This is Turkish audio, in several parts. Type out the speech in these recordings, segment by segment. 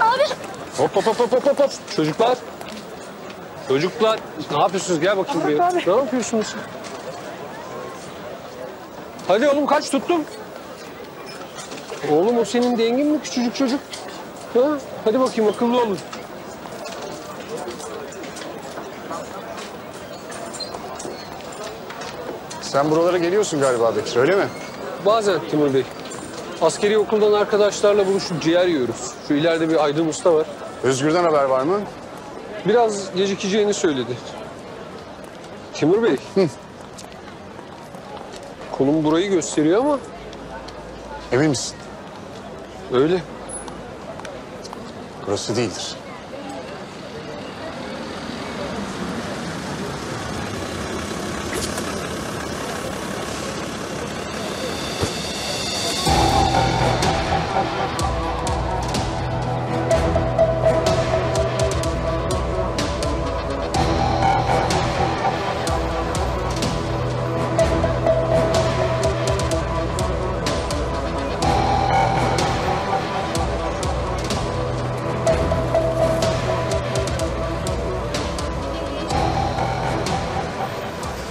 Abi Hop hop hop hop hop hop. Çocuklar. Çocuklar. Ne yapıyorsunuz? Gel bakayım buraya. Ne yapıyorsunuz? Hadi oğlum kaç tuttum. Oğlum o senin dengin mi küçücük çocuk? Ha? Hadi bakayım akıllı olun. Sen buralara geliyorsun galiba Bekir öyle mi? Bazen Timur Bey. Askeri okuldan arkadaşlarla buluşup ciğer yiyoruz. Şu ileride bir Aydın Usta var. Özgür'den haber var mı? Biraz gecikeceğini söyledi. Timur Bey. Konum burayı gösteriyor ama Emin misin? öyle. Burası değildir.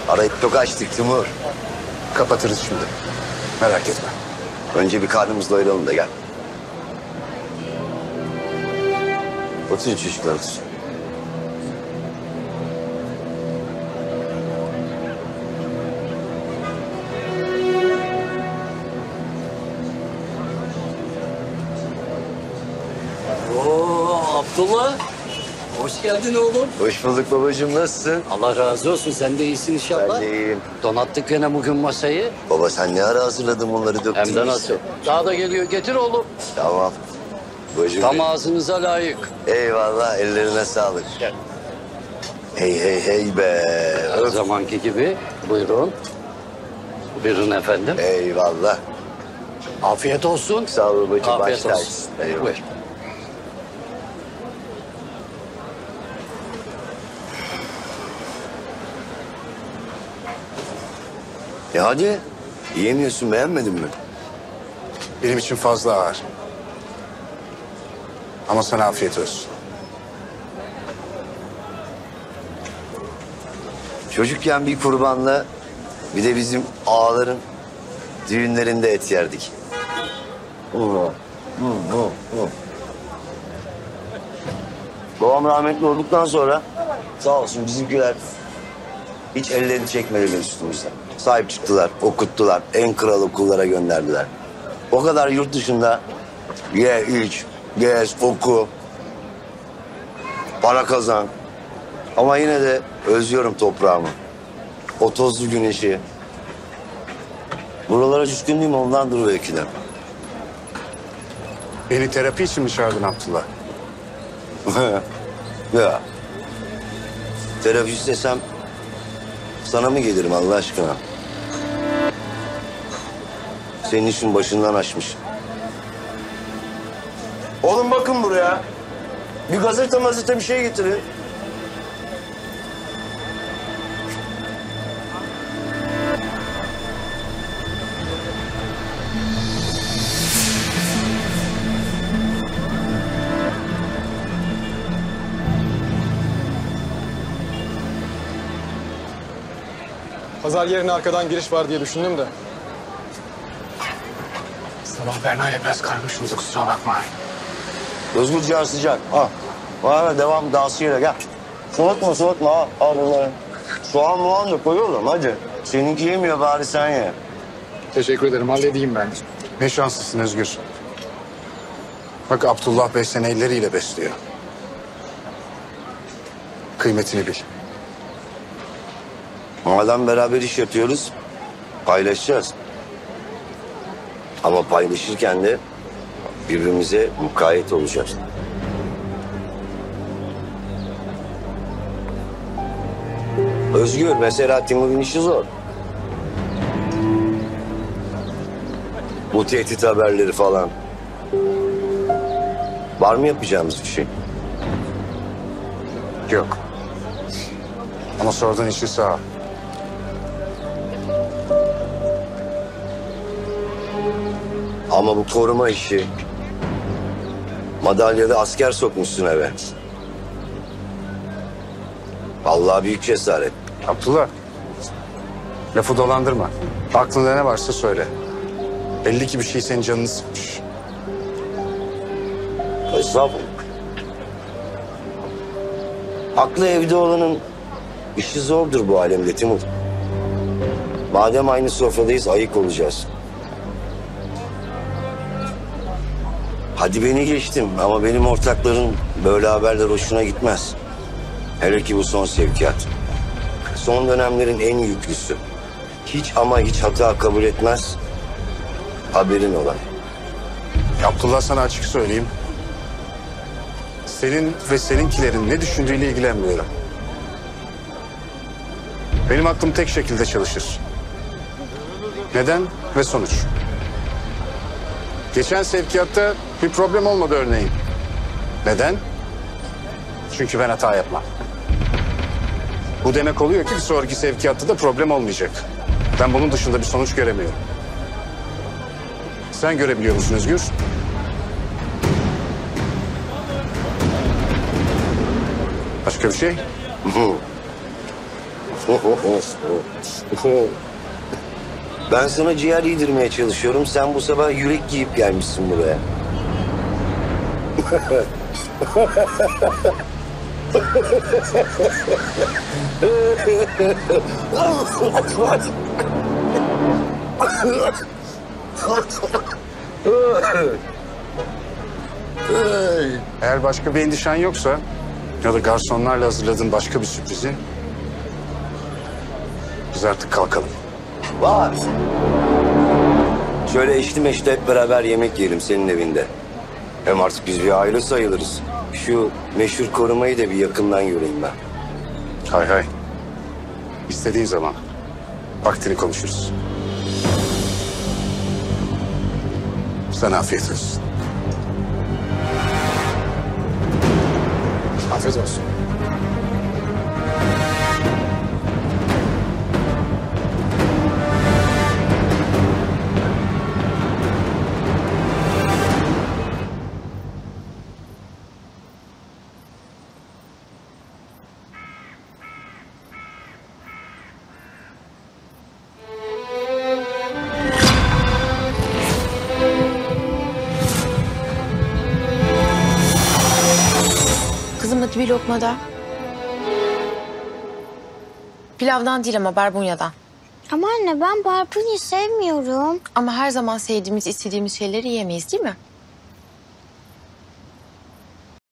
Arayıp çok açtık Timur. Kapatırız şimdi. Merak etme. Önce bir karnımızı doyuralım da gel. Oturun çocuklar oturun. Abdullah. Hoş geldin oğlum. Hoş bulduk babacığım nasılsın? Allah razı olsun. Sen de iyisin inşallah. Ben de iyiyim. Donattık gene bugün masayı. Baba sen ne ara hazırladın bunları döktün? Hem de nasıl. Daha da geliyor. Getir oğlum. Tamam. Babacığım. Tam ağzınıza layık. Eyvallah ellerine sağlık. Gel. Hey hey hey be. Her zamanki gibi. Buyurun. Buyurun efendim. Eyvallah. Afiyet olsun. Sağ ol babacığım. Afiyet baş olsun. Eyvallah. Buyur. Ya hadi. Yiyemiyorsun beğenmedin mi? Benim için fazla ağır. Ama sana afiyet olsun. Çocukken bir kurbanla bir de bizim ağaların düğünlerinde et yerdik. Oo. Babam rahmetli olduktan sonra sağ olsun bizimkiler hiç ellerini çekmediler üstümüzden. Sahip çıktılar, okuttular, en kral okullara gönderdiler. O kadar yurt dışında ye, iç, gez, oku, para kazan. Ama yine de özlüyorum toprağımı. O tozlu güneşi. Buralara düşkünlüğüm ondandır belki de. Beni terapi için mi çağırdın Abdullah? ya. Terapi istesem sana mı gelirim Allah aşkına? Senin işin başından aşmış. Oğlum bakın buraya. Bir gazete mazete bir şey getirin. Pazar yerine arkadan giriş var diye düşündüm de. Sabah Berna ile biraz karmışsınız kusura bakma. Özgür ciğer sıcak. Al. Bana devam dağısıyla gel. Soğutma soğutma al, al bunları. Soğan muğan da koyuyorum hadi. Seninki yemiyor bari sen ye. Teşekkür ederim halledeyim ben. Ne şanslısın Özgür. Bak Abdullah Bey seni elleriyle besliyor. Kıymetini bil. Madem beraber iş yapıyoruz, paylaşacağız. Ama paylaşırken de birbirimize mukayyet olacağız. Özgür, mesela Timur'un işi zor. Bu tehdit haberleri falan. Var mı yapacağımız bir şey? Yok. Ama sorduğun işi sağ Ama bu koruma işi... Madalyalı asker sokmuşsun eve. Vallahi büyük cesaret. Abdullah. Lafı dolandırma. Aklında ne varsa söyle. Belli ki bir şey senin canını sıkmış. Estağfurullah. Aklı evde olanın işi zordur bu alemde Timur. Madem aynı sofradayız ayık olacağız. Hadi beni geçtim ama benim ortakların böyle haberler hoşuna gitmez. Hele ki bu son sevkiyat. Son dönemlerin en yüklüsü. Hiç ama hiç hata kabul etmez. Haberin olan. Abdullah sana açık söyleyeyim. Senin ve seninkilerin ne düşündüğüyle ilgilenmiyorum. Benim aklım tek şekilde çalışır. Neden ve sonuç. Geçen sevkiyatta bir problem olmadı örneğin. Neden? Çünkü ben hata yapmam. Bu demek oluyor ki bir sonraki sevkiyatta da problem olmayacak. Ben bunun dışında bir sonuç göremiyorum. Sen görebiliyor musun Özgür? Başka bir şey? Ben sana ciğer yedirmeye çalışıyorum. Sen bu sabah yürek giyip gelmişsin buraya. Eğer başka bir endişen yoksa ya da garsonlarla hazırladığın başka bir sürprizi biz artık kalkalım. Var. Şöyle eşli meşli hep beraber yemek yiyelim senin evinde. Hem artık biz bir aile sayılırız. Şu meşhur korumayı da bir yakından göreyim ben. Hay hay. İstediğin zaman vaktini konuşuruz. Sana afiyet olsun. Afiyet olsun. Hadi bir lokma da. Pilavdan değil ama barbunyadan. Ama anne ben barbunya sevmiyorum. Ama her zaman sevdiğimiz, istediğimiz şeyleri yiyemeyiz değil mi?